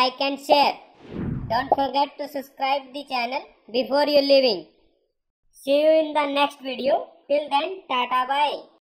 like and share. Don't forget to subscribe the channel before you leaving. See you in the next video. Till then, tata bye.